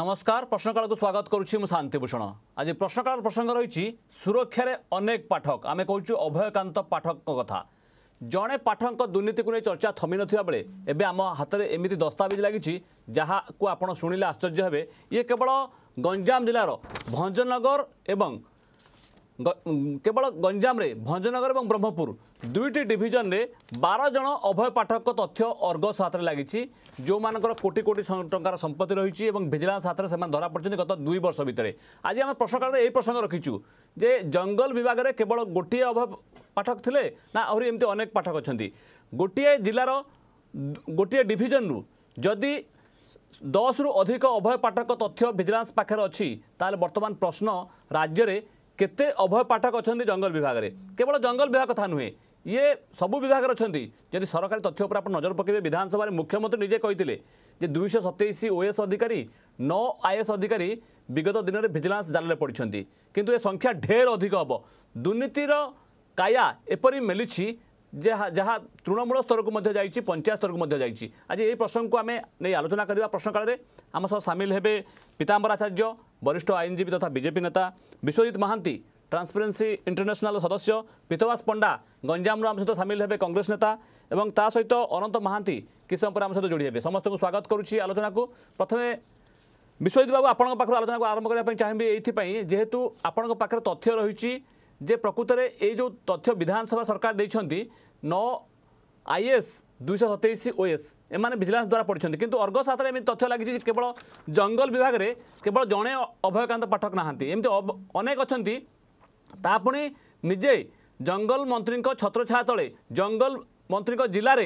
নমস্কার প্রশ্নকাল স্বাগত করছি মু শান্তিভূষণ আজ প্রশ্নকাল প্রসঙ্গ রয়েছে সুরক্ষার অনেক পাঠক আমি কৌছু অভয়কান্ত পাঠক কথা জনে পাঠক দুর্নীতি নিয়ে চর্চা থমি নথিবাবে এবে আমার হাতের এমিতি দস্তাবিজ লাগিছি যাহাকু আপনার শুনলে আশ্চর্য হবে ইয়ে কেবল গঞ্জাম জেলার ভঞ্জনগর এবং কেবল গঞ্জামে ভঞ্জনগর এবং ব্রহ্মপুর দুইটি ডিভিজনরে বার জন অভয় পাঠক তথ্য অর্গস হাতে লাগিছে যেমন কোটি কোটি টাকার সম্পত্তি রয়েছে এবং ভিজিলান্স হাতে সে ধরা পড়ছেন গত দুই বর্ষ ভিতরে আজ আমি প্রশ্নকালে এই প্রসঙ্গ রকিছু যে জঙ্গল বিভাগের কেবল গোটিয়ে অভয় পাঠক লে না আহরি এমতি অনেক পাঠক অনেক গোটিয়ে জেলার গোটিয়ে ডিভিজনু যদি দশরু অধিক অভয় পাঠক তথ্য ভিজিলান্স পাখে অছি তাহলে বর্তমান প্রশ্ন রাজ্যের କେତେ ଅଭୟ ପାଠକ ଅଛନ୍ତି ଜଙ୍ଗଲ ବିଭାଗରେ କେବଳ ଜଙ୍ଗଲ ବିଭାଗ କଥା ନୁହେଁ ଇଏ ସବୁ ବିଭାଗରେ ଅଛନ୍ତି ଯଦି ସରକାରୀ ତଥ୍ୟ ଉପରେ ଆପଣ ନଜର ପକାଇବେ ବିଧାନସଭାରେ ମୁଖ୍ୟମନ୍ତ୍ରୀ ନିଜେ କହିଥିଲେ ଯେ ଦୁଇଶହ ସତେଇଶ ଓଏଏସ୍ ଅଧିକାରୀ ନଅ ଆଇଏଏସ୍ ଅଧିକାରୀ ବିଗତ ଦିନରେ ଭିଜିଲାନ୍ସ ଜାଲରେ ପଡ଼ିଛନ୍ତି କିନ୍ତୁ ଏ ସଂଖ୍ୟା ଢେର ଅଧିକ ହେବ ଦୁର୍ନୀତିର କାୟା ଏପରି ମିଳୁଛି ଯାହା ଯାହା ତୃଣମୂଳ ସ୍ତରକୁ ମଧ୍ୟ ଯାଇଛି ପଞ୍ଚାୟତ ସ୍ତରକୁ ମଧ୍ୟ ଯାଇଛି ଆଜି ଏହି ପ୍ରସଙ୍ଗକୁ ଆମେ ନେଇ ଆଲୋଚନା କରିବା ପ୍ରଶ୍ନକାଳରେ ଆମ ସହ ସାମିଲ ହେବେ ପିତାମ୍ବରାଚାର୍ଯ୍ୟ ବରିଷ୍ଠ ଆଇନଜୀବୀ ତଥା ବିଜେପି ନେତା ବିଶ୍ୱଜିତ ମହାନ୍ତି ଟ୍ରାନ୍ସପରେନ୍ସି ଇଣ୍ଟରନ୍ୟାସନାଲ ସଦସ୍ୟ ପିତବାସ ପଣ୍ଡା ଗଞ୍ଜାମରୁ ଆମ ସହିତ ସାମିଲ ହେବେ କଂଗ୍ରେସ ନେତା ଏବଂ ତା ସହିତ ଅନନ୍ତ ମହାନ୍ତି କିଛି ସମୟ ପରେ ଆମ ସହିତ ଯୋଡ଼ି ହେବେ ସମସ୍ତଙ୍କୁ ସ୍ୱାଗତ କରୁଛି ଆଲୋଚନାକୁ ପ୍ରଥମେ ବିଶ୍ୱଜିତ ବାବୁ ଆପଣଙ୍କ ପାଖରୁ ଆଲୋଚନାକୁ ଆରମ୍ଭ କରିବା ପାଇଁ ଚାହିଁବି ଏଇଥିପାଇଁ ଯେହେତୁ ଆପଣଙ୍କ ପାଖରେ ତଥ୍ୟ ରହିଛି যে প্রকৃতরে এই যে তথ্য বিধানসভা সরকার দিয়েছেন ন আইএস দুইশো সতেইশ ওএস এমানে ভিজিলান্স দ্বারা পড়ছেন কিন্তু অর্গস হাতে এমনি তথ্য লাগিছে যে কেবল জঙ্গল বিভাগের কেবল জনে অভয়কান্ত পাঠক না এমনি অনেক অনেক তা নিজে জঙ্গল মন্ত্রী ছত্রছায়া তলে জঙ্গল মন্ত্রী জেলার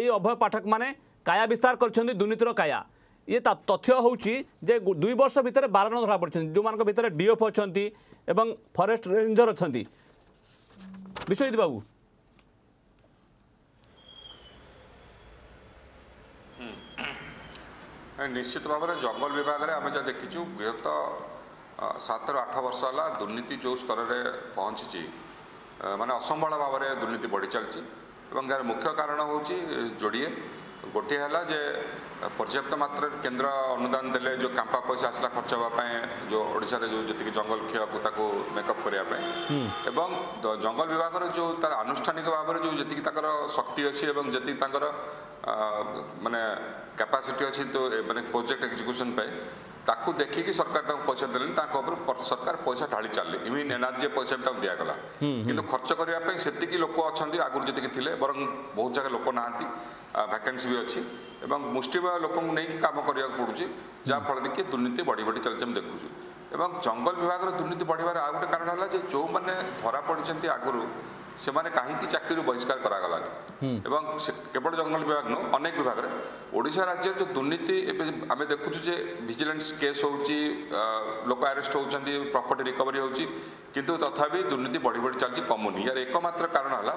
এই অভয় পাঠক মানে কায়া বিস্তার করছেন দুর্নীতির কায়া ଇଏ ତା ତଥ୍ୟ ହେଉଛି ଯେ ଦୁଇ ବର୍ଷ ଭିତରେ ବାର ଜଣ ଧରାପଡ଼ିଛନ୍ତି ଯେଉଁମାନଙ୍କ ଭିତରେ ଡିଏଫ୍ ଅଛନ୍ତି ଏବଂ ଫରେଷ୍ଟ ରେଞ୍ଜର ଅଛନ୍ତି ବିଶ୍ୱଜିତ ବାବୁ ନିଶ୍ଚିତ ଭାବରେ ଜଙ୍ଗଲ ବିଭାଗରେ ଆମେ ଯାହା ଦେଖିଛୁ ବିଗତ ସାତରୁ ଆଠ ବର୍ଷ ହେଲା ଦୁର୍ନୀତି ଯେଉଁ ସ୍ତରରେ ପହଞ୍ଚିଛି ମାନେ ଅସମ୍ଭଳ ଭାବରେ ଦୁର୍ନୀତି ବଢ଼ି ଚାଲିଛି ଏବଂ ଏହାର ମୁଖ୍ୟ କାରଣ ହେଉଛି ଯୋଡ଼ିଏ ଗୋଟିଏ ହେଲା ଯେ পর্যাপ্ত মাত্রার কেন্দ্র অনুদান দেলে যে কাম্পা পয়সা আসলা খরচ হওয়া পাই যে ওড়িশার যে যেত জঙ্গল ক্ষয়কু তাকে মেকআপ করা পাই এবং জঙ্গল বিভাগের যে তার আনুষ্ঠানিক ভাবে যে যেত তাঁর শক্তি অছি এবং যেত তাঁর মানে ক্যাপাসিটি অছি তো মানে প্রোজেক্ট এক্সিকিউশন পাই ତାକୁ ଦେଖିକି ସରକାର ତାଙ୍କୁ ପଇସା ଦେଲେନି ତାଙ୍କ ଉପରେ ସରକାର ପଇସା ଢାଳି ଚାଲିଲେ ଇଭିନ୍ ଏନଆର୍ଜି ପଇସା ବି ତାଙ୍କୁ ଦିଆଗଲା କିନ୍ତୁ ଖର୍ଚ୍ଚ କରିବା ପାଇଁ ସେତିକି ଲୋକ ଅଛନ୍ତି ଆଗରୁ ଯେତିକି ଥିଲେ ବରଂ ବହୁତ ଜାଗା ଲୋକ ନାହାନ୍ତି ଭ୍ୟାକେନ୍ସି ବି ଅଛି ଏବଂ ମୁଷ୍ଟିମେୟ ଲୋକଙ୍କୁ ନେଇକି କାମ କରିବାକୁ ପଡ଼ୁଛି ଯାହାଫଳରେ କି ଦୁର୍ନୀତି ବଢ଼ି ବଢ଼ି ଚାଲିଛି ଆମେ ଦେଖୁଛୁ ଏବଂ ଜଙ୍ଗଲ ବିଭାଗର ଦୁର୍ନୀତି ବଢ଼ିବାର ଆଉ ଗୋଟେ କାରଣ ହେଲା ଯେ ଯେଉଁମାନେ ଧରା ପଡ଼ିଛନ୍ତି ଆଗରୁ ସେମାନେ କାହିଁକି ଚାକିରିରୁ ବହିଷ୍କାର କରାଗଲାନି ଏବଂ କେବଳ ଜଙ୍ଗଲ ବିଭାଗ ନୁହଁ ଅନେକ ବିଭାଗରେ ଓଡ଼ିଶା ରାଜ୍ୟରେ ଯେଉଁ ଦୁର୍ନୀତି ଏବେ ଆମେ ଦେଖୁଛୁ ଯେ ଭିଜିଲାନ୍ସ କେସ୍ ହେଉଛି ଲୋକ ଆରେଷ୍ଟ ହେଉଛନ୍ତି ପ୍ରପର୍ଟି ରିକଭରି ହେଉଛି किंतु तथापि दुर्नीति बढ़ी बढ़ी चलती कमुनी यार एकम्र कारण है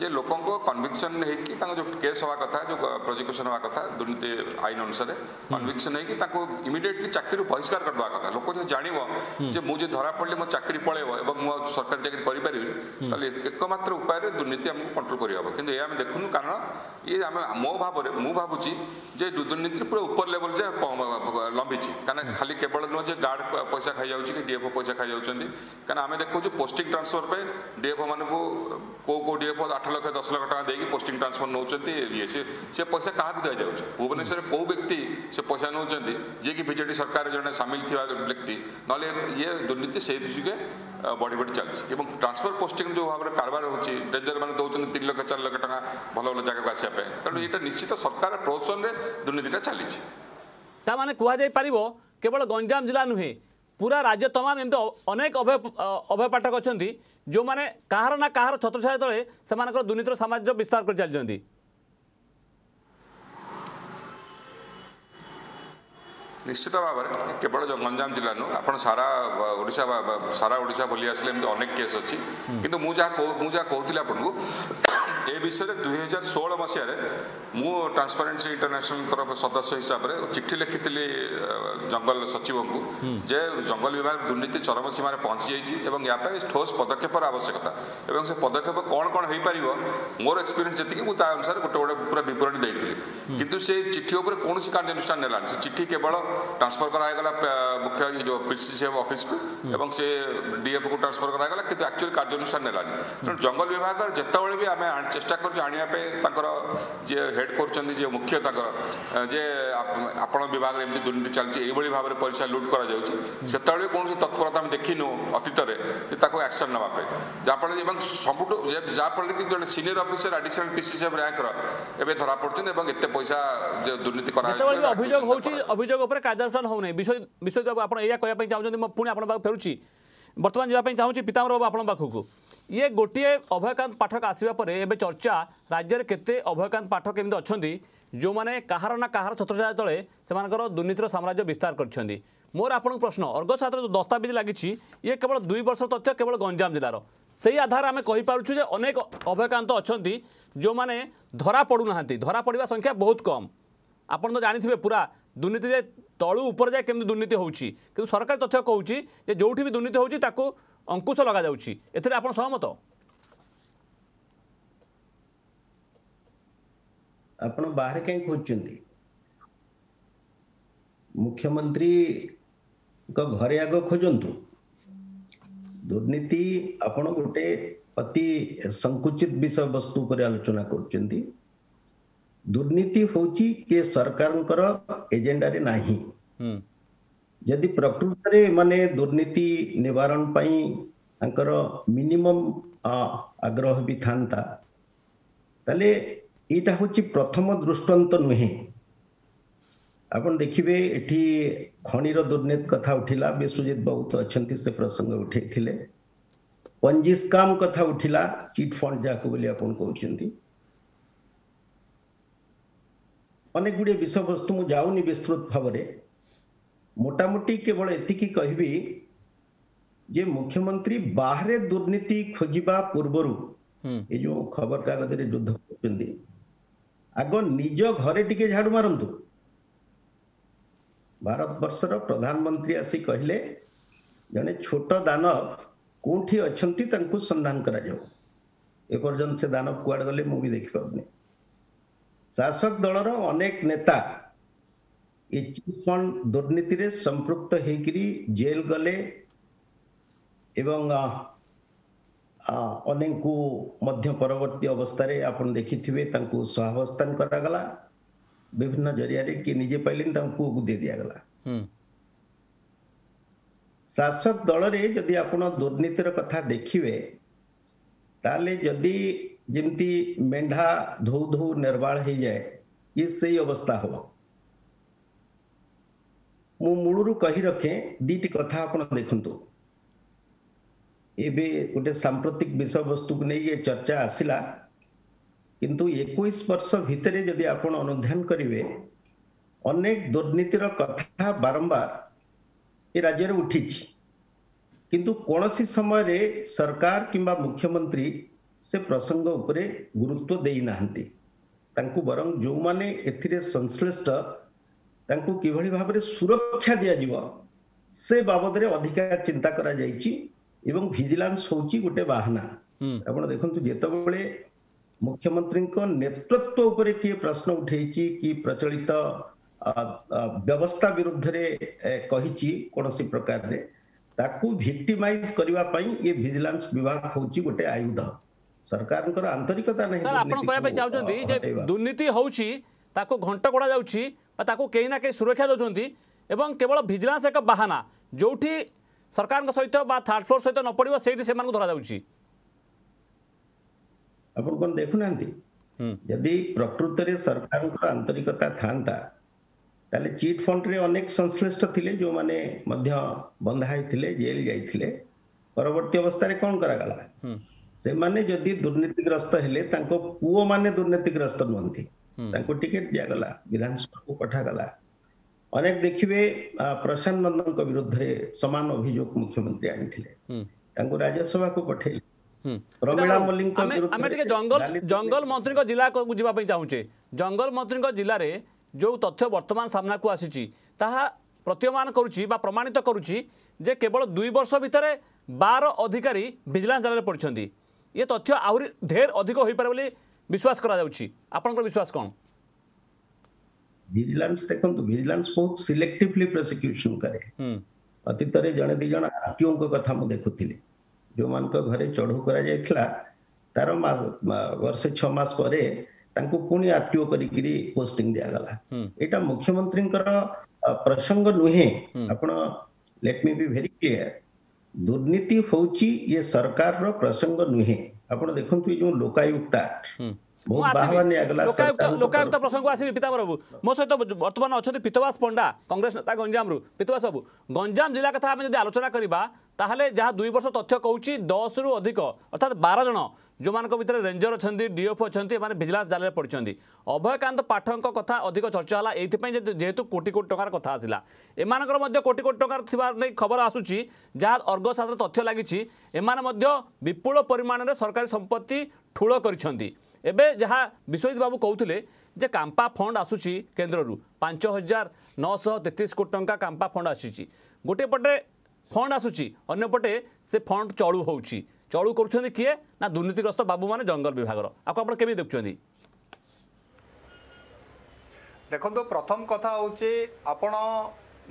जे लोक कनभिक्शन होगा जो केस हवा कथा जो प्रोजिक्यूशन हवा कथा दुर्नीति आईन अनुसार कनभिक्शन होगी इमिडियेटली चाकरी बहिष्कार करदे कथ लोक जो जानवे हम्म. मुझे धरा पड़े मो चाकरी पलैब सरकारी चाकरी करपर हम्म. तेल एकम्र उपाय दुर्नीति आमको कंट्रोल करेंगे ये देखू कारण ये मो भाव मुझ भावी जे दुर्नीति पूरा उपर लेवल जाए लंबी कहना खाली केवल नुह गार्ड पैसा खाई कि डीएफओ पैसा खाई कहना મે દેખુ જો પોસ્ટિંગ ટ્રાન્સફર પે ડીએફ માનકુ કો કો ડીએફ 8 લાખ 10 લાખ ટંગા દેગી પોસ્ટિંગ ટ્રાન્સફર ન હોઉ છતી એસે સે પૈસા ક્યાંક દે જાય છે ભુવનેશ્વર કો વ્યક્તિ સે પૈસા ન હોઉ છતી જે કે બીજેટી સરકાર જોડે સામેલ થવા વ્યક્તિ નલે યે દુર્નિત્ય સે થયુ કે બોડી બોડી ચાલે છે એવમ ટ્રાન્સફર પોસ્ટિંગ જો ભાગરે કારભાર હો છી દેજર માન દોઉ છન 3 લાખ 4 લાખ ટંગા ભલો ભલો જગ્યા કાશયા પે તો એટા નિશ્ચિત સરકાર પ્રોસેસન રે દુર્નિત્ય તા ચાલી છે તા મને કવા દેઈ પરibou કેવળ ગંજામ જિલ્લા નહી পুরা রাজ্য তমাম এমতি অনেক অভয় অভয়পাঠক অনেক যে কাহার না কাহার ছত্রছায়া তলে সে দুর্নীতির সাম্রাজ্য বিস্তার করে চালিয়েছেন ନିଶ୍ଚିତ ଭାବରେ କେବଳ ଗଞ୍ଜାମ ଜିଲ୍ଲା ନୁହଁ ଆପଣ ସାରା ଓଡ଼ିଶା ସାରା ଓଡ଼ିଶା ବୁଲି ଆସିଲେ ଏମିତି ଅନେକ କେସ୍ ଅଛି କିନ୍ତୁ ମୁଁ ଯାହା ମୁଁ ଯାହା କହୁଥିଲି ଆପଣଙ୍କୁ ଏ ବିଷୟରେ ଦୁଇ ହଜାର ଷୋହଳ ମସିହାରେ ମୁଁ ଟ୍ରାନ୍ସପାରେନ୍ସି ଇଣ୍ଟରନ୍ୟାସନାଲ ତରଫ ସଦସ୍ୟ ହିସାବରେ ଚିଠି ଲେଖିଥିଲି ଜଙ୍ଗଲ ସଚିବଙ୍କୁ ଯେ ଜଙ୍ଗଲ ବିଭାଗ ଦୁର୍ନୀତି ଚରମ ସୀମାରେ ପହଞ୍ଚିଯାଇଛି ଏବଂ ଏହା ପାଇଁ ଠୋସ୍ ପଦକ୍ଷେପର ଆବଶ୍ୟକତା ଏବଂ ସେ ପଦକ୍ଷେପ କ'ଣ କ'ଣ ହୋଇପାରିବ ମୋର ଏକ୍ସପିରିଏନ୍ସ ଯେତିକି ମୁଁ ତା ଅନୁସାରେ ଗୋଟେ ଗୋଟେ ପୁରା ବିବରଣୀ ଦେଇଥିଲି କିନ୍ତୁ ସେ ଚିଠି ଉପରେ କୌଣସି କାର୍ଯ୍ୟାନୁଷ୍ଠାନ ନେଲାନି ସେ ଚିଠି କେବଳ ଟ୍ରାନ୍ସଫର କରାଗଲା ମୁଖ୍ୟ ଯେଉଁ ପିସିସିଏମ୍ ଅଫିସକୁ ଏବଂ ସେ ଡିଏଫ୍କୁ ଟ୍ରାନ୍ସଫର କରାଗଲା କିନ୍ତୁ ଆକ୍ଚୁଆଲି କାର୍ଯ୍ୟାନୁଷ୍ଠାନ ନେଲାନି ତେଣୁ ଜଙ୍ଗଲ ବିଭାଗ ଯେତେବେଳେ ବି ଆମେ চেষ্টা করଛୁ ଆଣିବା ପାଇଁ ତାଙ୍କର ଯିଏ ହେଡ୍ କରୁଛନ୍ତି ଯିଏ ମୁଖ୍ୟ ତାଙ୍କର ଯେ ଆପଣ ବିଭାଗରେ ଏମିତି ଦୁର୍ନୀତି ଚାଲିଛି ଏଇଭଳି ଭାବରେ ପଇସା ଲୁଟ୍ କରାଯାଉଛି ସେତେବେଳେ କୌଣସି ତତ୍ପରତା ଆମେ ଦେଖିନୁ ଅତୀତରେ ଯେ ତାକୁ ଆକ୍ସନ୍ ନେବା ପାଇଁ ଯାହାଫଳରେ ଏବଂ ସବୁଠୁ ଯାହାଫଳରେ କି ଜଣେ senior officer additional P C F ର୍ୟାଙ୍କର ଏବେ ଧରାପଡ଼ୁଛନ୍ତି ଏବଂ ଏତେ ପଇସା ଯେ ଦୁର୍ନୀତି କରାଯାଉଛି ଅଭିଯୋଗ ହେଉଛି ଅଭିଯୋଗ ଉପରେ କାର୍ଯ୍ୟାନୁଷ୍ଠାନ ହେଉନାହିଁ ବିଶ୍ୱ ବିଶ୍ୱଜିତ ବାବୁ ଆପଣ ଏଇଆ କହିବା ପାଇଁ ଚାହୁଁଛନ୍ତି ମୁଁ ପୁଣି ଆପଣଙ୍କ ପାଖକୁ ଫେରୁଛି ବର୍ତ୍ତମାନ ଯିବା ପାଇଁ ଚାହୁଁଛି ପିତାମ୍ବର ବାବୁ ଆପଣଙ୍କ ପାଖକୁ ये गोटे अभयकांत पाठक आसवाप चर्चा राज्य में कते अभयकांत पाठक एम अच्छा जो मैंने कहार ना कहार छत्रा तले से दुर्नीतिर साम्राज्य विस्तार कर मोर आप प्रश्न अर्घ छात्र जो दस्ताविज लगी ये केवल दुई वर्ष तथ्य केवल गंजाम जिलार से ही आधार आम कहीपे अनेक अभयकांत अच्छा जो मैंने धरा पड़ू ना धरा पड़ा संख्या बहुत कम आप तो जानते हैं पूरा दुर्नीति तलू जाए कमी दुर्नीति हो सरकार तथ्य कहूँ जो भी दुर्नीति होती अंकुश लग जा बाहर कहीं खोज मुख्यमंत्री घरे आग खोजु दुर्नीति गोटे अति संकुचित विषय वस्तु आलोचना कर दुर्नीति हूँ के सरकार एजेंडा नहीं जदि प्रकृत मान दुर्नीति निवारण पर मिनिमम आग्रह भी था यहाँ हूँ प्रथम दृष्टांत नुहे आप देखिए ये खनिर दुर्नीति कथा उठिला विश्वजित बाबू तो अच्छा से प्रसंग उठे पंजीस्काम कथा उठिला चिट फंड जहाँ बोली अनेक गुड विषय वस्तु मुझे जाऊनी विस्तृत भाव में মোটামুটি কেবল এতিকি কহিবি যে মুখ্যমন্ত্রী বাহারে দুর্নীতি খোঁজা পূর্বরু ଏ ଯୋଉ ଖବରକାଗଜରେ ଯୁଦ୍ଧ କରୁଛନ୍ତି ଆଗ ନିଜ ଘରେ ଟିକେ ଝାଡୁ ମାରନ୍ତୁ ଭାରତବର୍ଷର ପ୍ରଧାନମନ୍ତ୍ରୀ ଆସି କହିଲେ ଜଣେ ଛୋଟ ଦାନବ କୋଉଠି ଅଛନ୍ତି ତାଙ୍କୁ ସନ୍ଧାନ କରାଯାଉ ଏପର୍ଯ୍ୟନ୍ତ ସେ ଦାନବ କୁଆଡ଼େ ଗଲେ ମୁଁ ବି ଦେଖିପାରୁନି ଶାସକ ଦଳର ଅନେକ ନେତା ये चिटफंड दुर्नीति संप्रक्त जेल गले अने परवर्त अवस्था आप देखिथे सहावस्थान करागला विभिन्न जरिया किए निजे पाइले पुह को दे दिगला शासक दल ने जदि आप दुर्नीतिर कथा देखिए ताले जदि जमी मेढ़ा धो धो निर्वाल हो जाए ये से अवस्था हाँ मूलर कही रखे दीटी कथा देखु ये गोटे सांप्रतिक विषय वस्तु को नहीं चर्चा आसला किंतु एक बर्ष भितर जी आप अनुधान करेंगे अनेक दुर्नीतिर कथा बारंबार ये राज्य उठी किंतु कौन सी समय रे सरकार कि मुख्यमंत्री से प्रसंग उपरे गुरुत्व देना बर जो मैंने संश्लिष्ट ତାଙ୍କୁ କିଭଳି ଭାବରେ ସୁରକ୍ଷା ଦିଆଯିବ ସେ ବାବଦରେ ଅଧିକା ଚିନ୍ତା କରାଯାଇଛି ଏବଂ ଭିଜିଲାନ୍ସ ହେଉଛି ଗୋଟେ ବାହାନା ଆପଣ ଦେଖନ୍ତୁ ଯେତେବେଳେ ମୁଖ୍ୟମନ୍ତ୍ରୀଙ୍କ ନେତୃତ୍ୱ ଉପରେ କିଏ ପ୍ରଶ୍ନ ଉଠେଇଛି କି ପ୍ରଚଳିତ ବ୍ୟବସ୍ଥା ବିରୁଦ୍ଧରେ କହିଛି କୌଣସି ପ୍ରକାରରେ ତାକୁ ଭିକ୍ଟିମାଇଜ କରିବା ପାଇଁ ଇଏ ଭିଜିଲାନ୍ସ ବିଭାଗ ହେଉଛି ଗୋଟେ ଆୟୁଧ ସରକାରଙ୍କର ଆନ୍ତରିକତା ନାହିଁ ଆପଣ କହିବା ପାଇଁ ଚାହୁଁଛନ୍ତି ଯେ ଦୁର୍ନୀତି ହେଉଛି ताको घंट गड़ा जाऊँगी कहीं ना कहीं सुरक्षा दौंती केवल भिजिलांस एक बाहाना जो भी सरकार सहित थार्ड फ्लोर सहित नपड़ से धरा जा देखु ना यदि प्रकृत में सरकार आंतरिकता था ताले चीट फंड अनेक संश्लिष्ट थे जो मैंने बंधाई थे जेल जाइए परवर्त अवस्था कौन करागला हम्म। से मैंने जदि दुर्नीतिग्रस्त हेले पुओ मैंने दुर्नीतिग्रस्त नुंती ତାଙ୍କୁ ଟିକେଟ ଦିଆଗଲା ବିଧାନସଭାକୁ ପଠାଗଲା ଅନେକ ଦେଖିବେ ପ୍ରଶାନ୍ତ ନନ୍ଦଙ୍କ ବିରୁଦ୍ଧରେ ସମାନ ଅଭିଯୋଗ ମୁଖ୍ୟମନ୍ତ୍ରୀ ଆଣିଥିଲେ ତାଙ୍କୁ ରାଜ୍ୟସଭାକୁ ପଠେଇଲେ ଆମେ ଟିକେ ଜଙ୍ଗଲ ଜଙ୍ଗଲ ମନ୍ତ୍ରୀଙ୍କ ଜିଲ୍ଲାକୁ ଯିବା ପାଇଁ ଚାହୁଁଛେ ଜଙ୍ଗଲ ମନ୍ତ୍ରୀଙ୍କ ଜିଲ୍ଲାରେ ଯେଉଁ ତଥ୍ୟ ବର୍ତ୍ତମାନ ସାମ୍ନାକୁ ଆସିଛି ତାହା প্রতীয়মান করুছি বা প্রমাণিত করুছি যে কেবল দুই বর্ষ ভিতরে বার অধিকারী ভিজিলান্স জালে পড়ছেন ইয়ে তথ্য আহরি ঢের অধিক হয়ে পড়ে বলে ବିଶ୍ୱାସ କରାଯାଉଛି ଆପଣଙ୍କର ବିଶ୍ୱାସ କ'ଣ ଭିଜିଲାନ୍ସ ଦେଖନ୍ତୁ ଭିଜିଲାନ୍ସ ବହୁତ ସିଲେକ୍ଟିଭଲି ପ୍ରୋସିକ୍ୟୁସନ କରେ ଅତୀତରେ ଜଣେ ଦୁଇ ଜଣ ଆରଟିଓଙ୍କ କଥା ମୁଁ ଦେଖୁଥିଲି ଯେଉଁମାନଙ୍କ ଘରେ ଚଢ଼ଉ କରାଯାଇଥିଲା ତାର ବର୍ଷେ ଛଅ ମାସ ପରେ ତାଙ୍କୁ ପୁଣି ଆରଟିଓ କରିକିରି ପୋଷ୍ଟିଂ ଦିଆଗଲା ଏଇଟା ମୁଖ୍ୟମନ୍ତ୍ରୀଙ୍କର ପ୍ରସଙ୍ଗ ନୁହେଁ ଆପଣ ଲେଟ୍ ମି ବି ଭେରି କ୍ଲିୟର ଦୁର୍ନୀତି ହଉଛି ଇଏ ସରକାରର ପ୍ରସଙ୍ଗ ନୁହେଁ ଆପଣ ଦେଖନ୍ତୁ ଏଇ ଯୋଉ ଲୋକାୟୁକ୍ତ ଆକ୍ଟ ମୁଁ ଆସିବି ଲୋକାୟୁକ୍ତ ଲୋକାୟୁକ୍ତ ପ୍ରସଙ୍ଗକୁ ଆସିବି ପିତାମ୍ବରବାବୁ ମୋ ସହିତ ବର୍ତ୍ତମାନ ଅଛନ୍ତି ପିତବାସ ପଣ୍ଡା କଂଗ୍ରେସ ନେତା ଗଞ୍ଜାମରୁ ପିତବାସ ବାବୁ ଗଞ୍ଜାମ ଜିଲ୍ଲା କଥା ଆମେ ଯଦି ଆଲୋଚନା କରିବା ତାହେଲେ ଯାହା ଦୁଇ ବର୍ଷ ତଥ୍ୟ କହୁଛି ଦଶରୁ ଅଧିକ ଅର୍ଥାତ୍ ବାର ଜଣ ଯେଉଁମାନଙ୍କ ଭିତରେ ରେଞ୍ଜର ଅଛନ୍ତି ଡିଏଫ୍ ଅଛନ୍ତି ଏମାନେ ଭିଜିଲାନ୍ସ ଜାଲରେ ପଡ଼ିଛନ୍ତି ଅଭୟକାନ୍ତ ପାଠଙ୍କ କଥା ଅଧିକ ଚର୍ଚ୍ଚା ହେଲା ଏଇଥିପାଇଁ ଯେହେତୁ କୋଟି କୋଟି ଟଙ୍କାର କଥା ଆସିଲା ଏମାନଙ୍କର ମଧ୍ୟ କୋଟି କୋଟି ଟଙ୍କାର ଥିବା ନେଇ ଖବର ଆସୁଛି ଯାହା ଅର୍ଗସାଧାରଣ ତଥ୍ୟ ଲାଗିଛି ଏମାନେ ମଧ୍ୟ ବିପୁଳ ପରିମାଣରେ ସରକାରୀ ସମ୍ପତ୍ତି ଠୁଳ କରିଛନ୍ତି ଏବେ ଯାହା ବିଶ୍ୱଜିତ ବାବୁ କହୁଥିଲେ ଯେ କାମ୍ପା ଫଣ୍ଡ ଆସୁଛି କେନ୍ଦ୍ରରୁ ପାଞ୍ଚ ହଜାର ନଅଶହ ତେତିଶ କୋଟି ଟଙ୍କା କାମ୍ପା ଫଣ୍ଡ ଆସିଛି ଗୋଟିଏ ପଟେ ଫଣ୍ଡ ଆସୁଛି ଅନ୍ୟପଟେ ସେ ଫଣ୍ଡ ଚଳୁ ହେଉଛି ଚଳୁ କରୁଛନ୍ତି କିଏ ନା ଦୁର୍ନୀତିଗ୍ରସ୍ତ ବାବୁମାନେ ଜଙ୍ଗଲ ବିଭାଗର ଆକୁ ଆପଣ କେମିତି ଦେଖୁଛନ୍ତି ଦେଖନ୍ତୁ ପ୍ରଥମ କଥା ହେଉଛି ଆପଣ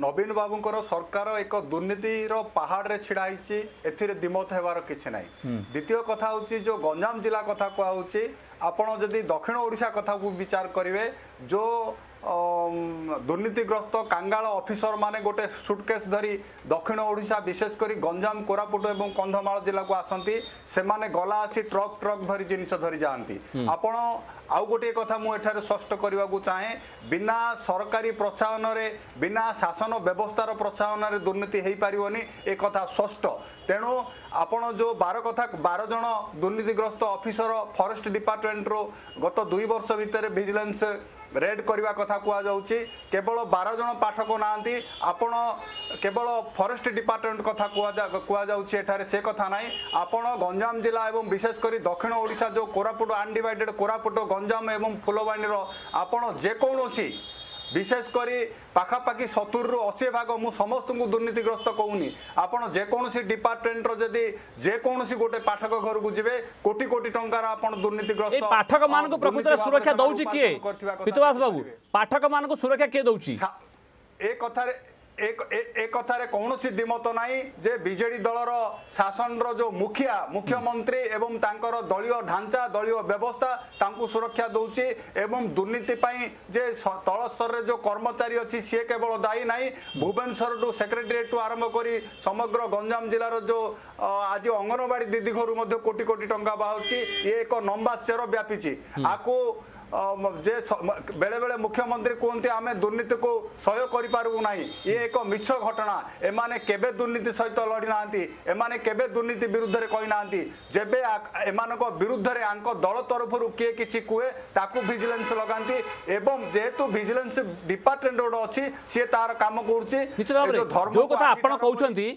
ନବୀନ ବାବୁଙ୍କର ସରକାର ଏକ ଦୁର୍ନୀତିର ପାହାଡ଼ରେ ଛିଡ଼ା ହେଇଛି ଏଥିରେ ଦ୍ୱିମତ ହେବାର କିଛି ନାହିଁ ଦ୍ୱିତୀୟ କଥା ହେଉଛି ଯେଉଁ ଗଞ୍ଜାମ ଜିଲ୍ଲା କଥା କୁହାହେଉଛି ଆପଣ ଯଦି ଦକ୍ଷିଣ ଓଡ଼ିଶା କଥାକୁ ବିଚାର କରିବେ ଯେଉଁ ଦୁର୍ନୀତିଗ୍ରସ୍ତ କାଙ୍ଗାଳ ଅଫିସର ମାନେ ଗୋଟେ ସୁଟକେସ୍ ଧରି ଦକ୍ଷିଣ ଓଡ଼ିଶା ବିଶେଷ କରି ଗଞ୍ଜାମ କୋରାପୁଟ ଏବଂ କନ୍ଧମାଳ ଜିଲ୍ଲାକୁ ଆସନ୍ତି ସେମାନେ ଗଲା ଆସି ଟ୍ରକ୍ ଟ୍ରକ୍ ଧରି ଜିନିଷ ଧରି ଯାଆନ୍ତି ଆପଣ ଆଉ ଗୋଟିଏ କଥା ମୁଁ ଏଠାରେ ସ୍ପଷ୍ଟ କରିବାକୁ ଚାହେଁ ବିନା ସରକାରୀ ପ୍ରୋତ୍ସାହନରେ ବିନା ଶାସନ ବ୍ୟବସ୍ଥାର ପ୍ରୋତ୍ସାହନରେ ଦୁର୍ନୀତି ହେଇପାରିବନି ଏ କଥା ସ୍ପଷ୍ଟ ତେଣୁ ଆପଣ ଯେଉଁ ବାର କଥା ବାର ଜଣ ଦୁର୍ନୀତିଗ୍ରସ୍ତ ଅଫିସର ଫରେଷ୍ଟ ଡିପାର୍ଟମେଣ୍ଟରୁ ଗତ ଦୁଇ ବର୍ଷ ଭିତରେ ଭିଜିଲାନ୍ସ ରେଡ୍ କରିବା କଥା କୁହାଯାଉଛି କେବଳ ବାର ଜଣ ପାଠକ ନାହାନ୍ତି ଆପଣ କେବଳ ଫରେଷ୍ଟ ଡିପାର୍ଟମେଣ୍ଟ କଥା କୁହାଯାଉଛି ଏଠାରେ ସେ କଥା ନାହିଁ ଆପଣ ଗଞ୍ଜାମ ଜିଲ୍ଲା ଏବଂ ବିଶେଷ କରି ଦକ୍ଷିଣ ଓଡ଼ିଶା ଯେଉଁ କୋରାପୁଟ ଆନ୍ଡିଭାଇଡ଼େଡ଼ କୋରାପୁଟ ଗଞ୍ଜାମ ଏବଂ ଫୁଲବାଣୀର ଆପଣ ଯେକୌଣସି বিশেষ করে পাখাপাখি সতুরু অশি ভাগ মু সমস্ত দুর্নীতিগ্রস্ত কৌনি আপনার যেকোন ডিপার্টমেন্টর যদি যেকোন গোটে পাঠক ঘরক যাবে কোটি কোটি টাকার আপনার দুর্নীতিগ্রস্ত পাঠক মানুষ প্রকৃত সুরক্ষা দৌছি কি পাঠক মানুষ সুরক্ষা কে দৌছি এ কথারে ଏ କଥାରେ କୌଣସି ଦ୍ୱିମତ ନାହିଁ ଯେ ବିଜେଡି ଦଳର ଶାସନର ଯେଉଁ ମୁଖିଆ ମୁଖ୍ୟମନ୍ତ୍ରୀ ଏବଂ ତାଙ୍କର ଦଳୀୟ ଢାଞ୍ଚା ଦଳୀୟ ବ୍ୟବସ୍ଥା ତାଙ୍କୁ ସୁରକ୍ଷା ଦେଉଛି ଏବଂ ଦୁର୍ନୀତି ପାଇଁ ଯେ ତଳ ସ୍ତରରେ ଯେଉଁ କର୍ମଚାରୀ ଅଛି ସିଏ କେବଳ ଦାୟୀ ନାହିଁ ଭୁବନେଶ୍ୱରଠୁ ସେକ୍ରେଟେରିଏଟ୍ଠୁ ଆରମ୍ଭ କରି ସମଗ୍ର ଗଞ୍ଜାମ ଜିଲ୍ଲାର ଯେଉଁ ଆଜି ଅଙ୍ଗନବାଡ଼ି ଦିଦି ଘରୁ ମଧ୍ୟ କୋଟି କୋଟି ଟଙ୍କା ବାହାରୁଛି ଇଏ ଏକ ଲମ୍ବା ଚେର ବ୍ୟାପିଛି ଆକୁ ଯେ ବେଳେବେଳେ ମୁଖ୍ୟମନ୍ତ୍ରୀ କୁହନ୍ତି ଆମେ ଦୁର୍ନୀତିକୁ ସହ୍ୟ କରିପାରିବୁ ନାହିଁ ଇଏ ଏକ ମିଛ ଘଟଣା ଏମାନେ କେବେ ଦୁର୍ନୀତି ସହିତ ଲଢ଼ିନାହାନ୍ତି ଏମାନେ କେବେ ଦୁର୍ନୀତି ବିରୁଦ୍ଧରେ କହିନାହାନ୍ତି ଯେବେ ଏମାନଙ୍କ ବିରୁଦ୍ଧରେ ଆଙ୍କ ଦଳ ତରଫରୁ କିଏ କିଛି କୁହେ ତାକୁ ଭିଜିଲାନ୍ସ ଲଗାନ୍ତି ଏବଂ ଯେହେତୁ ଭିଜିଲାନ୍ସ ଡିପାର୍ଟମେଣ୍ଟ ଗୋଟେ ଅଛି ସିଏ ତାର କାମ କରୁଛି ଯୋଉ କଥା ଆପଣ କହୁଛନ୍ତି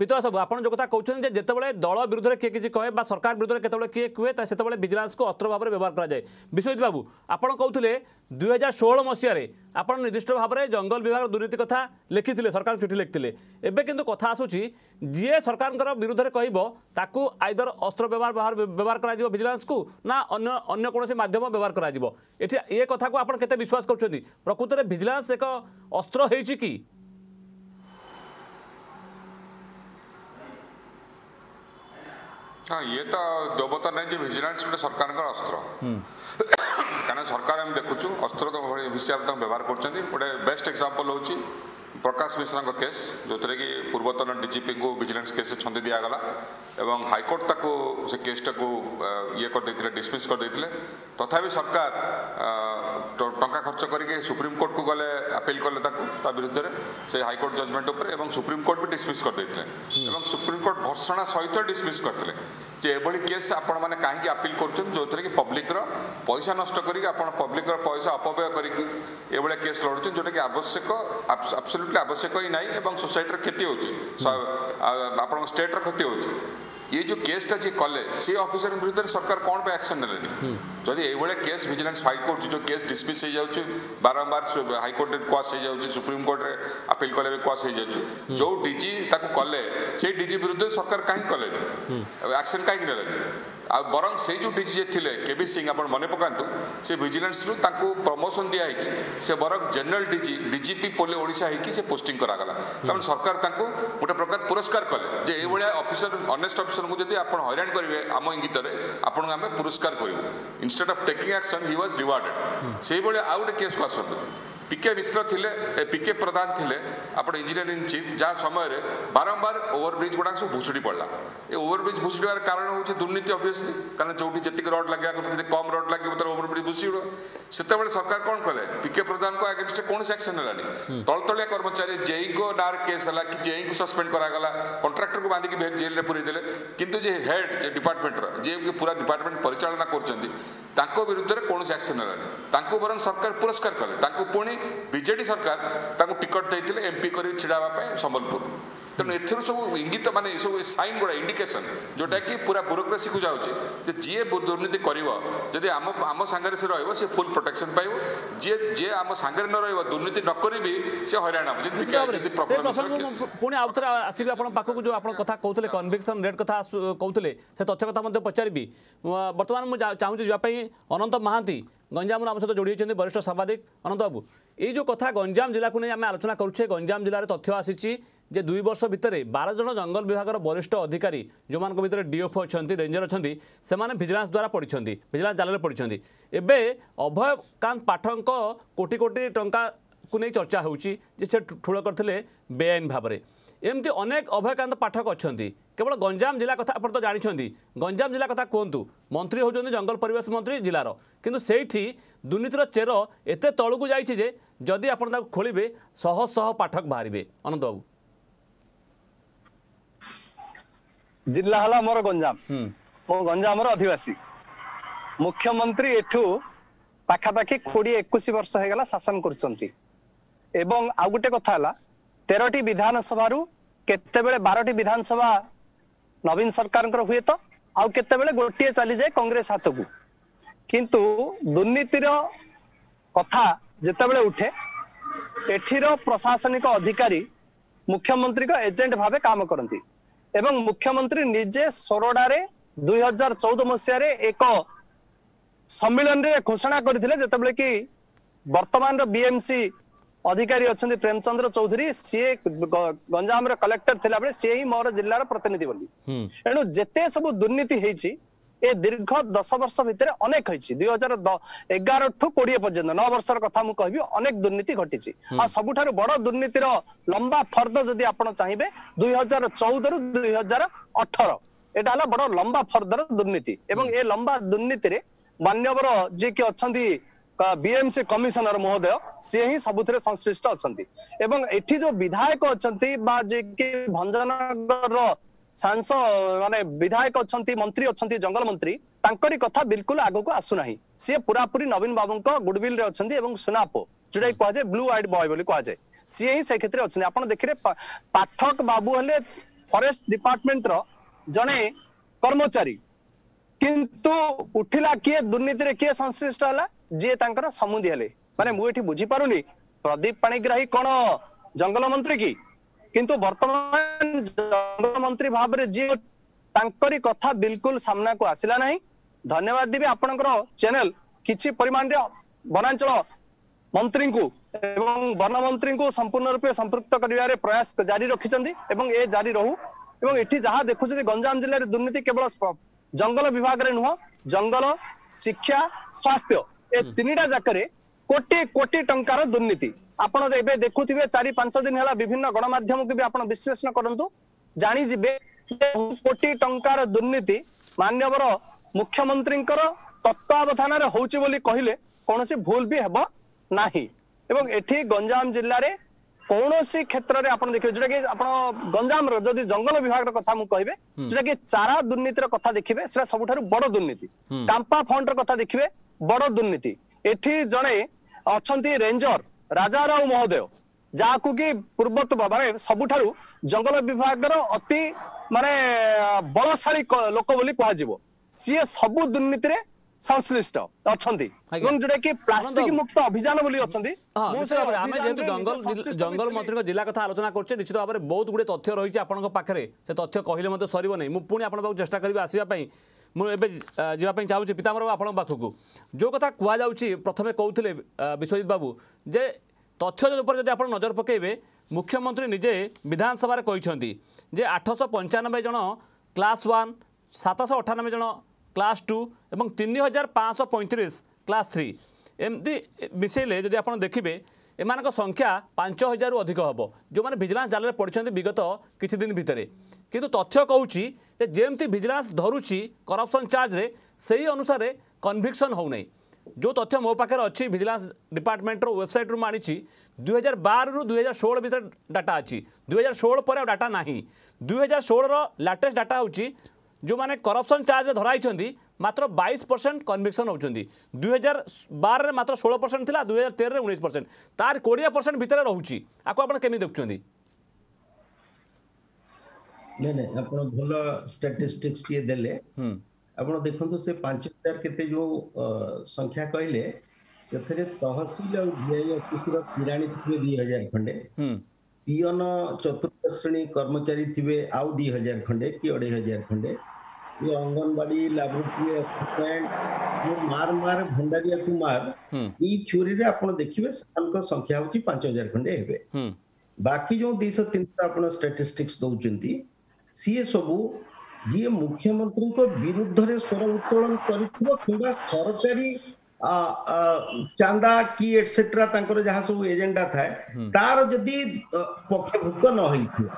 ବିତୁଆ ସବୁ ଆପଣ ଯୋଉ କଥା କହୁଛନ୍ତି ଯେ ଯେତେବେଳେ ଦଳ ବିରୁଦ୍ଧରେ କିଏ କିଛି କହେ ବା ସରକାର ବିରୁଦ୍ଧରେ କେତେବେଳେ କିଏ କୁହେ ସେତେବେଳେ ଭିଜିଲାନ୍ସକୁ ଅସ୍ତ୍ର ଭାବରେ ବ୍ୟବହାର କରାଯାଏ ବିଶ୍ୱଜିତ বাবু আপনার কৌলে দুই হাজার ষোল মশায় আপনার নির্দিষ্ট ভাবে জঙ্গল বিভাগ দুর্নীতি কথা লিখিলে সরকার চিঠি লিখিলে এবে কিন্তু কথা আসুচি যে সরকার বিরুদ্ধে কহব তাকে আইদর অস্ত্র ব্যবহার ব্যবহার করা ভিজিলান্স কু না অন্য অন্য কোণী মাধ্যম ব্যবহার করা এটি এ কথা আপনার কেতে বিশ্বাস করছেন প্রকৃতরে ভিজিলান্স এক অস্ত্র হয়েছে কি ହଁ ଇଏ ତ ଦେବତା ନାହିଁ ଯେ ଭିଜିଲାନ୍ସ ଗୋଟେ ସରକାରଙ୍କର ଅସ୍ତ୍ର କାରଣ ସରକାର ଆମେ ଦେଖୁଛୁ ଅସ୍ତ୍ର ହିସାବରେ ତାଙ୍କୁ ବ୍ୟବହାର କରୁଛନ୍ତି ଗୋଟେ ବେଷ୍ଟ ଏକ୍ସାମ୍ପଲ୍ ହେଉଛି ପ୍ରକାଶ ମିଶ୍ରାଙ୍କ କେସ୍ ଯେଉଁଥିରେ କି ପୂର୍ବତନ ଡିଜିପିଙ୍କୁ ଭିଜିଲାନ୍ସ କେସ୍ରେ ଛନ୍ଦି ଦିଆଗଲା ଏବଂ ହାଇକୋର୍ଟ ତାକୁ ସେ କେସ୍ଟାକୁ ଇଏ କରିଦେଇଥିଲେ ଡିସମିସ୍ କରିଦେଇଥିଲେ ତଥାପି ସରକାର ଟଙ୍କା ଖର୍ଚ୍ଚ କରିକି ସୁପ୍ରିମକୋର୍ଟକୁ ଗଲେ ଆପିଲ୍ କଲେ ତାକୁ ତା ବିରୁଦ୍ଧରେ ସେ ହାଇକୋର୍ଟ ଜଜମେଣ୍ଟ ଉପରେ ଏବଂ ସୁପ୍ରିମକୋର୍ଟ ବି ଡିସମିସ୍ କରିଦେଇଥିଲେ ଏବଂ ସୁପ୍ରିମକୋର୍ଟ ଭର୍ସଣା ସହିତ ଡିସମିସ୍ କରିଥିଲେ ଯେ ଏଭଳି କେସ୍ ଆପଣମାନେ କାହିଁକି ଆପିଲ୍ କରୁଛନ୍ତି ଯେଉଁଥିରେ କି ପବ୍ଲିକର ପଇସା ନଷ୍ଟ କରିକି ଆପଣ ପବ୍ଲିକର ପଇସା ଅପବ୍ୟୟ କରିକି ଏଭଳିଆ କେସ୍ ଲଢ଼ୁଛନ୍ତି ଯେଉଁଟାକି ଆବଶ୍ୟକ ଆବସଲ୍ୟୁଟଲି ଆବଶ୍ୟକ ହିଁ ନାହିଁ ଏବଂ ସୋସାଇଟିର କ୍ଷତି ହେଉଛି ଆପଣଙ୍କ ଷ୍ଟେଟ୍ର କ୍ଷତି ହେଉଛି ये जो केस टा जी कले से अफिसर विरुद्ध सरकार कौन पे एक्शन ने जदि ये केस भिजिलान्स हाइकोर्ट जो केस डिस्मिस हो जाए बारंबार हाइकोर्ट क्वास हो जाए सुप्रीम कोर्ट रे अपील कले भी क्वास हो जाए जो डी ताकू कले से डी विरुद्ध सरकार कहीं कले एक्शन कहीं नेलानी आर से जो डीजे थे के वि सिंह आप मन पकातु से भिजिलेन्स प्रमोशन दिखाई से बर जेनेल डी डीजीपी पोले ओडा हो पोस्टिंग कराला तेम सरकार गोटे प्रकार पुरस्कार कले अफिसर अनेस्ट अफिसर को जब आप हईरा करेंगे आम इंगित आपको पुरस्कार कहूँ instead of taking action he was rewarded से भाई आउ गए केस को आसतु পিকে মিশ্র লে পিকে প্রধান লে আপনার ইঞ্জিনিয়ারিং চিফ যা সময় বারম্বার ওভরব্রিজ গুড়া সব ভুষুড়ি পড়া এ ওভরব্রিজ ভুষুড়ার কারণ হচ্ছে দুর্নীতি অবভিয়সলি কারণ যেটি যেত রড লাগা কথা যদি কম রড লাগবে তার ওভরব্রিজ ভুষুড় সেতবে সরকার কোণ কলে পিকে প্রধান আগেনস্টে কোণী আকশন হলানি তলতলিয়া কর্মচারী জেই ডার কেস হল কি জেই সসপেন্ড করাগলা কন্ট্রাক্টর বাঁধিকি জেলে পুরাই দেলে কিন্তু যে হেড যে ডিপার্টমেন্টর যে পুরা ডিপার্টমেন্ট পরিচালনা করছেন ତାଙ୍କ ବିରୁଦ୍ଧରେ କୌଣସି ଆକ୍ସନ୍ ହେଲାନି ତାଙ୍କୁ ବରଂ ସରକାର ପୁରସ୍କାର କଲେ ତାଙ୍କୁ ପୁଣି ବିଜେଡ଼ି ସରକାର ତାଙ୍କୁ ଟିକଟ ଦେଇଥିଲେ ଏମ୍ପି କରି ଛିଡ଼ା ହେବା ପାଇଁ ସମ୍ବଲପୁର ତେଣୁ ଏଥିରୁ ସବୁ ଇଙ୍ଗିତ ମାନେ ଏସବୁ ସାଇନ୍ ଗୁଡ଼ା ଇଣ୍ଡିକେସନ୍ ଯେଉଁଟାକି ପୁରା ବ୍ୟୁରୋକ୍ରାସିକୁ ଯାଉଛି ଯେ ଯିଏ ଦୁର୍ନୀତି କରିବ ଯଦି ଆମ ଆମ ସାଙ୍ଗରେ ସେ ରହିବ ସେ ଫୁଲ୍ ପ୍ରୋଟେକ୍ସନ୍ ପାଇବ ଯିଏ ଯିଏ ଆମ ସାଙ୍ଗରେ ନ ରହିବ ଦୁର୍ନୀତି ନ କରିବି ସେ ହଇରାଣ ହେବ ପୁଣି ଆଉ ଥରେ ଆସିବି ଆପଣଙ୍କ ପାଖକୁ ଯେଉଁ ଆପଣ କଥା କହୁଥିଲେ କନଭିକ୍ସନ୍ ରେଟ୍ କଥା କହୁଥିଲେ ସେ ତଥ୍ୟ କଥା ମଧ୍ୟ ପଚାରିବି ବର୍ତ୍ତମାନ ମୁଁ ଚାହୁଁଛି ଯିବା ପାଇଁ ଅନନ୍ତ ମହାନ୍ତି ଗଞ୍ଜାମରୁ ଆମ ସହିତ ଯୋଡ଼ି ହୋଇଛନ୍ତି ବରିଷ୍ଠ ସାମ୍ବାଦିକ ଅନନ୍ତ ବାବୁ ଏଇ ଯେଉଁ କଥା ଗଞ୍ଜାମ ଜିଲ୍ଲାକୁ ନେଇ ଆମେ ଆଲୋଚନା କରୁଛେ ଗଞ୍ଜାମ ଜିଲ୍ଲାରେ ତଥ୍ୟ ଆସିଛି যে দুই বর্ষ ভিতরে বারো জন জঙ্গল বিভাগের বরিষ্ঠ অধিকারী যেমন ভিতরে ডিএফ অনেক রেঞ্জর অনেক সে ভিজিলান্স দ্বারা পড়ছেন ভিজিলান্স জালে পড়ছেন এবে অভয়কান্ত পাঠক কোটি কোটি টঙ্কা কু নিয়ে চর্চা হচ্ছে যে সে ঠুল করলে বেআইন ভাবে এমতি অনেক অভয়কান্ত পাঠক অনেক কেবল গঞ্জাম জেলা কথা আপনার তো জাঁচান গঞ্জাম জেলা কথা কুহতু মন্ত্রী হচ্ছেন জঙ্গল পরিবেশ মন্ত্রী জেলার কিন্তু সেইটি দুর্নীতির চের এত তলকু যাই যে যদি আপনার তা খোলবে শহ শহ পাঠক বাহারে অনন্তবাবু ଜିଲ୍ଲା ହେଲା ମୋର ଗଞ୍ଜାମ ମୁଁ ଗଞ୍ଜାମର ଅଧିବାସୀ ମୁଖ୍ୟମନ୍ତ୍ରୀ ଏଠୁ ପାଖାପାଖି କୋଡିଏ ଏକୋଇଶ ବର୍ଷ ହେଇଗଲା ଶାସନ କରୁଛନ୍ତି ଏବଂ ଆଉ ଗୋଟେ କଥା ହେଲା ତେରଟି ବିଧାନସଭାରୁ କେତେବେଳେ ବାରଟି ବିଧାନସଭା ନବୀନ ସରକାରଙ୍କର ହୁଏ ତ ଆଉ କେତେବେଳେ ଗୋଟିଏ ଚାଲିଯାଏ କଂଗ୍ରେସ ହାତକୁ କିନ୍ତୁ ଦୁର୍ନୀତିର କଥା ଯେତେବେଳେ ଉଠେ ଏଠିର ପ୍ରଶାସନିକ ଅଧିକାରୀ ମୁଖ୍ୟମନ୍ତ୍ରୀଙ୍କ ଏଜେଣ୍ଟ ଭାବେ କାମ କରନ୍ତି ଏବଂ ମୁଖ୍ୟମନ୍ତ୍ରୀ ନିଜେ ସୋରଡାରେ ଦୁଇ ହଜାର ଚଉଦ ମସିହାରେ ଏକ ସମ୍ମିଳନୀରେ ଘୋଷଣା କରିଥିଲେ ଯେତେବେଳେ କି ବର୍ତ୍ତମାନର ବିଏମ୍ସି ଅଧିକାରୀ ଅଛନ୍ତି ପ୍ରେମଚନ୍ଦ୍ର ଚୌଧୁରୀ ସିଏ ଗଞ୍ଜାମର କଲେକ୍ଟର ଥିଲାବେଳେ ସିଏ ହିଁ ମୋର ଜିଲ୍ଲାର ପ୍ରତିନିଧି ବୋଲି ଏଣୁ ଯେତେ ସବୁ ଦୁର୍ନୀତି ହେଇଛି ଏ ଦୀର୍ଘ ଦଶ ବର୍ଷ ଭିତରେ ଅନେକ ହେଇଛି ଦୁଇ ହଜାର ଏଗାର ଠୁ କୋଡିଏ ପର୍ଯ୍ୟନ୍ତ ନଅ ବର୍ଷର କଥା ମୁଁ କହିବି ଅନେକ ଦୁର୍ନୀତି ଘଟିଛି ଆଉ ସବୁଠାରୁ ବଡ଼ ଦୁର୍ନୀତିର ଲମ୍ବା ଫର୍ଦ୍ଦ ଯଦି ଆପଣ ଚାହିଁବେ ଦୁଇ ହଜାର ଚଉଦରୁ ଦୁଇ ହଜାର ଅଠର ଏଇଟା ହେଲା ବଡ଼ ଲମ୍ବା ଫର୍ଦ୍ଦର ଦୁର୍ନୀତି ଏବଂ ଏ ଲମ୍ବା ଦୁର୍ନୀତିରେ ମାନ୍ୟବର ଯିଏକି ଅଛନ୍ତି ବିଏମ୍ସି କମିଶନର ମହୋଦୟ ସିଏ ହିଁ ସବୁଥିରେ ସଂଶ୍ଳିଷ୍ଟ ଅଛନ୍ତି ଏବଂ ଏଠି ଯୋଉ ବିଧାୟକ ଅଛନ୍ତି ବା ଯିଏକି ଭଞ୍ଜନଗରର ସାଂସଦ ମାନେ ବିଧାୟକ ଅଛନ୍ତି ମନ୍ତ୍ରୀ ଅଛନ୍ତି ଜଙ୍ଗଲ ମନ୍ତ୍ରୀ ତାଙ୍କରି କଥା ବିଲକୁଲ ଆଗକୁ ଆସୁନାହିଁ ସିଏ ପୁରାପୁରି ନବୀନ ବାବୁଙ୍କ ଗୁଡବିଲରେ ଅଛନ୍ତି ଏବଂ ସୁନାପୋ ଯୋଉଟାକି କୁହାଯାଏ ବ୍ଲୁ ଆଇଡ୍ ବୟ ବୋଲି କୁହାଯାଏ ସିଏ ହିଁ ସେ କ୍ଷେତ୍ରରେ ଅଛନ୍ତି ଆପଣ ଦେଖିଲେ ପାଠକ ବାବୁ ହେଲେ ଫରେଷ୍ଟ ଡିପାର୍ଟମେଣ୍ଟର ଜଣେ କର୍ମଚାରୀ କିନ୍ତୁ ଉଠିଲା କିଏ ଦୁର୍ନୀତିରେ କିଏ ସଂଶ୍ଳିଷ୍ଟ ହେଲା ଯିଏ ତାଙ୍କର ସମୁଦି ହେଲେ ମାନେ ମୁଁ ଏଠି ବୁଝିପାରୁନି ପ୍ରଦୀପ ପାଣିଗ୍ରାହୀ କଣ ଜଙ୍ଗଲ ମନ୍ତ୍ରୀ କି କିନ୍ତୁ ବର୍ତ୍ତମାନ ଜଙ୍ଗଲମନ୍ତ୍ରୀ ଭାବରେ ଯିଏ ତାଙ୍କରି କଥା ବିଲକୁଲ ସାମ୍ନାକୁ ଆସିଲା ନାହିଁ ଧନ୍ୟବାଦ ଦେବି ଆପଣଙ୍କର ଚ୍ୟାନେଲ କିଛି ପରିମାଣରେ ବନାଞ୍ଚଳ ମନ୍ତ୍ରୀଙ୍କୁ ଏବଂ ବନ ମନ୍ତ୍ରୀଙ୍କୁ ସମ୍ପୂର୍ଣ୍ଣ ରୂପେ ସମ୍ପୃକ୍ତ କରିବାରେ ପ୍ରୟାସ ଜାରି ରଖିଛନ୍ତି ଏବଂ ଏ ଜାରି ରହୁ ଏବଂ ଏଠି ଯାହା ଦେଖୁଛନ୍ତି ଗଞ୍ଜାମ ଜିଲ୍ଲାରେ ଦୁର୍ନୀତି କେବଳ ଜଙ୍ଗଲ ବିଭାଗରେ ନୁହଁ ଜଙ୍ଗଲ ଶିକ୍ଷା ସ୍ୱାସ୍ଥ୍ୟ ଏ ତିନିଟା ଯାକରେ କୋଟି କୋଟି ଟଙ୍କାର ଦୁର୍ନୀତି ଆପଣ ଏବେ ଦେଖୁଥିବେ ଚାରି ପାଞ୍ଚ ଦିନ ହେଲା ବିଭିନ୍ନ ଗଣମାଧ୍ୟମକୁ ବି ଆପଣ ବିଶ୍ଳେଷଣ କରନ୍ତୁ ଜାଣିଯିବେ କୋଟି ଟଙ୍କାର ଦୁର୍ନୀତି ମାନ୍ୟବର ମୁଖ୍ୟମନ୍ତ୍ରୀଙ୍କର ତତ୍ତ୍ୱାବଧାନରେ ହଉଛି ବୋଲି କହିଲେ କୌଣସି ଭୁଲ ବି ହେବ ନାହିଁ ଏବଂ ଏଠି ଗଞ୍ଜାମ ଜିଲ୍ଲାରେ କୌଣସି କ୍ଷେତ୍ରରେ ଆପଣ ଦେଖିବେ ଯୋଉଟାକି ଆପଣ ଗଞ୍ଜାମର ଯଦି ଜଙ୍ଗଲ ବିଭାଗର କଥା ମୁଁ କହିବେ ଯୋଉଟାକି ଚାରା ଦୁର୍ନୀତିର କଥା ଦେଖିବେ ସେଟା ସବୁଠାରୁ ବଡ ଦୁର୍ନୀତି କାମ୍ପା ଫଣ୍ଡର କଥା ଦେଖିବେ ବଡ ଦୁର୍ନୀତି ଏଠି ଜଣେ ଅଛନ୍ତି ରେଞ୍ଜର ରାଜା ରାଓ ମହୋଦୟ ଯାହାକୁ କି ପୂର୍ବତ ମାନେ ସବୁଠାରୁ ଜଙ୍ଗଲ ବିଭାଗର ଅତି ମାନେ ବଳଶାଳୀ ଲୋକ ବୋଲି କୁହାଯିବ ସିଏ ସବୁ ଦୁର୍ନୀତିରେ ସଂଶ୍ଲିଷ୍ଟ ଅଛନ୍ତି ଏବଂ ଯୋଉଟା କି ପ୍ଲାଷ୍ଟିକ ମୁକ୍ତ ଅଭିଯାନ ବୋଲି ଅଛନ୍ତି ଆମେ ଯେହେତୁ ଜଙ୍ଗଲ ଜଙ୍ଗଲ ମନ୍ତ୍ରୀଙ୍କ ଜିଲ୍ଲା କଥା ଆଲୋଚନା କରୁଛେ ନିଶ୍ଚିତ ଭାବରେ ବହୁତ ଗୁଡ଼ିଏ ତଥ୍ୟ ରହିଛି ଆପଣଙ୍କ ପାଖରେ ସେ ତଥ୍ୟ କହିଲେ ମଧ୍ୟ ସରିବ ନାହିଁ ମୁଁ ପୁଣି ଆପଣଙ୍କ ପାଖକୁ ଚେଷ୍ଟା କରିବି ଆସିବା ପାଇଁ ମୁଁ ଏବେ ଯିବା ପାଇଁ ଚାହୁଁଛି ପିତାମ୍ବର ଆପଣଙ୍କ ପାଖକୁ ଯେଉଁ କଥା କୁହାଯାଉଛି ପ୍ରଥମେ କହୁଥିଲେ ବିଶ୍ୱଜିତ ବାବୁ ଯେ ତଥ୍ୟ ଉପରେ ଯଦି ଆପଣ ନଜର ପକାଇବେ ମୁଖ୍ୟମନ୍ତ୍ରୀ ନିଜେ ବିଧାନସଭାରେ କହିଛନ୍ତି ଯେ ଆଠଶହ ପଞ୍ଚାନବେ ଜଣ କ୍ଲାସ୍ ୱାନ୍ ସାତଶହ ଅଠାନବେ ଜଣ କ୍ଲାସ୍ ଟୁ ଏବଂ ତିନି ହଜାର ପାଞ୍ଚଶହ ପଇଁତିରିଶ କ୍ଲାସ୍ ଥ୍ରୀ ଏମିତି ମିଶାଇଲେ ଯଦି ଆପଣ ଦେଖିବେ এমান সংখ্যা পাঁচ হাজার অধিক হব যে ভিজিলান্স জালে পড়ছেন বিগত কিছুদিন ভিতরে কিন্তু তথ্য কৌছি যে যেমতি ভিজিলান্স ধরুছি করপশন চার্জে সেই অনুসারে কনভিকশন হো না যে তথ্য মো পাখে অছি ভিজিলান্স ডিপার্টমেন্টর ওয়েবসাইট্রু মু আনিছি দুই হাজার বারু দুই হাজার ষোল ভিতরে ডাটা আছে দুই হাজার ষোল পরে ডাটা না দুই হাজার ষোলর লেটেস্ট ডাটা হচ্ছে যে করপশন চার্জে ধরাইছেন মাত্র বাইশ পরসেন্ট কনভিকশন হচ্ছেন দুই হাজার বারে মাত্র ষোল পরসেন্ট লা দুই হাজার তেরে উনিশ পরসেন্ট তার কোড়িয়ে পরসেন্ট ভিতরে রয়েছে আকু আপনার কেমি দেখুন ନାଇଁ ନାଇଁ ଆପଣ ଭଲ ଷ୍ଟାଟିଷ୍ଟିକ୍ସ ଟିକେ ଦେଲେ ଆପଣ ଦେଖନ୍ତୁ ସେ ପାଞ୍ଚ ହଜାର କେତେ ଯୋଉ ସଂଖ୍ୟା କହିଲେ ସେଥିରେ ତହସିଲ ଆଉ ଜିଆଇ ଅଫିସର କିରାଣୀ ଥିବେ ଦୁଇ ହଜାର ଖଣ୍ଡେ ପିଅନ ଚତୁର୍ଥ ଶ୍ରେଣୀ କର୍ମଚାରୀ ଥିବେ ଆଉ ଦୁଇ ହଜାର ଖଣ୍ଡେ କି ଅଢେଇ ହଜାର ଖଣ୍ଡେ ये अंगनवाड़ी लाबोरेटरी असिस्टेंट जो मार मार भंडारिया कुमार हम्म। ये थ्योरी रे आपण देखिबे साल को संख्या होची 5000 खंडे हेबे हम्म। बाकी जो 200 आपण स्टैटिस्टिक्स दउ चंती सीए सब जी मुख्यमंत्री को विरुद्ध रे स्वर उत्तोलन करथिबो किबा सरकारी ଚାନ୍ଦା କି ଏଟସେଟ୍ରା ତାଙ୍କର ଯାହା ସବୁ ଏଜେଣ୍ଡା ଥାଏ ତାର ଯଦି ପକ୍ଷଭୁକ୍ତ ନ ହେଇଥିବ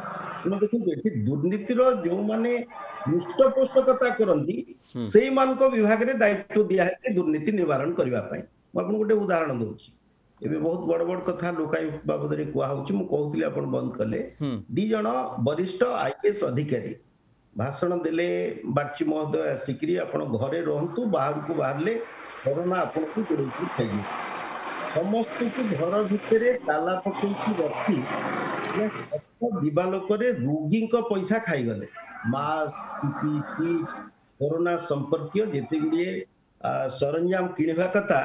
ତେଣୁ ଦେଖନ୍ତୁ ଏଠି ଦୁର୍ନୀତିର ଯେଉଁମାନେ ପୃଷ୍ଠପୋଷକତା କରନ୍ତି ସେଇମାନଙ୍କ ବିଭାଗରେ ଦାୟିତ୍ୱ ଦିଆହେଇଛି ଦୁର୍ନୀତି ନିବାରଣ କରିବା ପାଇଁ ମୁଁ ଆପଣଙ୍କୁ ଗୋଟେ ଉଦାହରଣ ଦଉଛି ଏବେ ବହୁତ ବଡ ବଡ କଥା ଲୋକାୟୁ ବାବଦରେ କୁହାହଉଛି ମୁଁ କହୁଥିଲି ଆପଣ ବନ୍ଦ କଲେ ଦି ଜଣ ବରିଷ୍ଠ ଆଇଏଏସ୍ ଅଧିକାରୀ ଭାଷଣ ଦେଲେ ବାର୍ଚି ମହୋଦୟ ଆସିକିରି ଆପଣ ଘରେ ରୁହନ୍ତୁ ବାହାରକୁ ବାହାରିଲେ ଘଟଣା ଆପଣଙ୍କୁ ଯୋଡ଼େଇକି ଖାଇବି ସମସ୍ତଙ୍କୁ ଘର ଭିତରେ ତାଲା ପକେଇକି ରଖି ଦିବାଲୋକରେ ରୋଗୀଙ୍କ ପଇସା ଖାଇଗଲେ ମାସ୍କ କରୋନା ସମ୍ପର୍କୀୟ ଯେତେ ଗୁଡ଼ିଏ ସରଞ୍ଜାମ କିଣିବା କଥା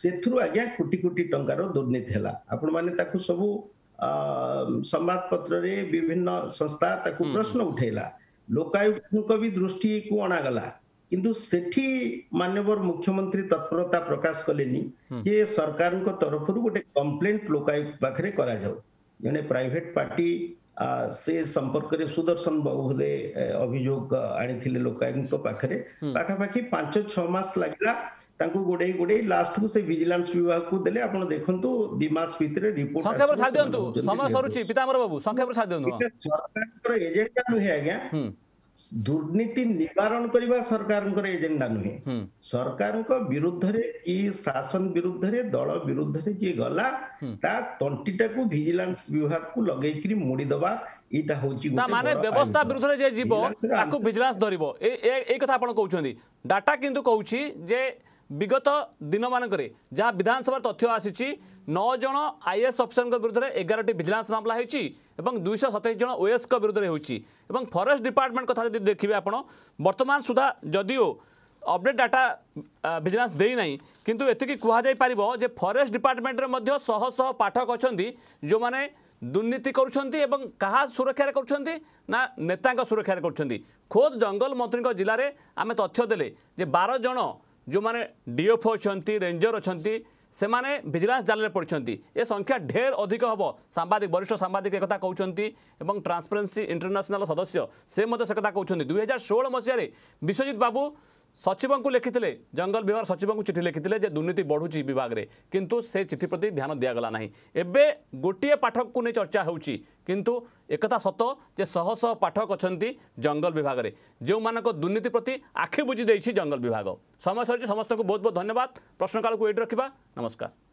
ସେଥିରୁ ଆଜ୍ଞା କୋଟି କୋଟି ଟଙ୍କାର ଦୁର୍ନୀତି ହେଲା ଆପଣମାନେ ତାକୁ ସବୁ ସମ୍ବାଦପତ୍ରରେ ବିଭିନ୍ନ ସଂସ୍ଥା ତାକୁ ପ୍ରଶ୍ନ ଉଠେଇଲା ଲୋକାୟୁକ୍ତଙ୍କ ବି ଦୃଷ୍ଟିକୁ ଅଣାଗଲା କିନ୍ତୁ ସେଠି ମାନ୍ୟବର ମୁଖ୍ୟମନ୍ତ୍ରୀ ତତ୍ପରତା ପ୍ରକାଶ କଲେନି ଯେ ସରକାରଙ୍କ ତରଫରୁ ଗୋଟେ କମ୍ପ୍ଲେଣ୍ଟ ଲୋକାୟୁକ୍ତ ପାଖରେ କରାଯାଉ ଜଣେ ପ୍ରାଇଭେଟ୍ ପାର୍ଟି ସେ ସମ୍ପର୍କରେ ସୁଦର୍ଶନ ବାବୁ ବୋଧେ ଅଭିଯୋଗ ଆଣିଥିଲେ ଲୋକାୟୁକ୍ତଙ୍କ ପାଖରେ ପାଖାପାଖି ପାଞ୍ଚ ଛଅ ମାସ ଲାଗିଲା ତାଙ୍କୁ ଗୋଡ଼େଇ ଗୋଡ଼େଇ ଲାଷ୍ଟକୁ ସେ ଭିଜିଲାନ୍ସ ବିଭାଗକୁ ଦେଲେ ଆପଣ ଦେଖନ୍ତୁ ଦି ମାସ ଭିତରେ ରିପୋର୍ଟ ସରକାରଙ୍କର ଏଜେଣ୍ଡା ନୁହେଁ ଆଜ୍ଞା ଦୁର୍ନୀତି ନିବାରଣ କରିବା ସରକାରଙ୍କର ଏଜେଣ୍ଡା ନୁହେଁ ସରକାରଙ୍କ ବିରୁଦ୍ଧରେ କି ଶାସନ ବିରୁଦ୍ଧରେ ଦଳ ବିରୁଦ୍ଧରେ ଯିଏ ଗଲା ତା ତଣ୍ଟିଟାକୁ ଭିଜିଲାନ୍ସ ବିଭାଗକୁ ଲଗେଇକିରି ମୋଡ଼ିଦବା ଏଇଟା ହଉଛି ତା ମାନେ ବ୍ୟବସ୍ଥା ବିରୁଦ୍ଧରେ ଯିଏ ଯିବ ତାକୁ ଭିଜିଲାନ୍ସ ଧରିବ ଏଇ କଥା ଆପଣ କହୁଛନ୍ତି ଡାଟା କିନ୍ତୁ କହୁଛି ଯେ ବିଗତ ଦିନମାନଙ୍କରେ ଯାହା ବିଧାନସଭା ତଥ୍ୟ ଆସିଛି ନଅ ଜଣ ଆଇଏଏସ୍ ଅଫିସରଙ୍କ ବିରୁଦ୍ଧରେ ଏଗାରଟି ଭିଜିଲାନ୍ସ ମାମଲା ହେଇଛି এবং দুইশহ সতেইশ জন ওএসক বিরুদ্ধে ହେଉଛି ଏବଂ ଫରେଷ୍ଟ ଡିପାର୍ଟମେଣ୍ଟ କଥା ଯଦି ଦେଖିବେ ଆପଣ ବର୍ତ୍ତମାନ ସୁଦ୍ଧା ଯଦିଓ ଅପଡ଼େଟ୍ ଡାଟା ଭିଜିଲାନ୍ସ ଦେଇନାହିଁ କିନ୍ତୁ ଏତିକି କୁହାଯାଇପାରିବ ଯେ ଫରେଷ୍ଟ ଡିପାର୍ଟମେଣ୍ଟରେ ମଧ୍ୟ ଶହ ଶହ ପାଠକ ଅଛନ୍ତି ଯେଉଁମାନେ ଦୁର୍ନୀତି କରୁଛନ୍ତି ଏବଂ କାହା ସୁରକ୍ଷାରେ କରୁଛନ୍ତି ନା ନେତାଙ୍କ ସୁରକ୍ଷାରେ କରୁଛନ୍ତି ଖୋଦ୍ ଜଙ୍ଗଲ ମନ୍ତ୍ରୀଙ୍କ ଜିଲ୍ଲାରେ ଆମେ ତଥ୍ୟ ଦେଲେ ଯେ ବାର ଜଣ ଯେଉଁମାନେ ଡିଏଫ୍ଓ ଅଛନ୍ତି ରେଞ୍ଜର ଅଛନ୍ତି সেমানে ভিজিলান্স জালে পড়ছেন এ সংখ্যা ঢের অধিক হব সাংবাদিক বরিষ্ঠ সাংবাদিক একথা কৌন এবং ট্রান্সপারেন্সি ইন্টারন্যাশনাল সদস্য সে মধ্যে সে কথা কৌন দুই হাজার ষোল মশায় বিশ্বজিৎ বাবু सचिव को लिखी जंगल विभाग सचिव को चिठी लिखी थे दुर्नीति बढ़ुची विभाग में कितु से चिठी प्रति ध्यान दिगला ना एवं गोटे पाठक को नहीं चर्चा किंतु एकता सत जे शह शह पाठक अच्छा जंगल विभाग में जो मान दुर्नीति प्रति आखि बुझी जंगल विभाग समय सर समस्त को बहुत बहुत धन्यवाद प्रश्न काल को ये रखा नमस्कार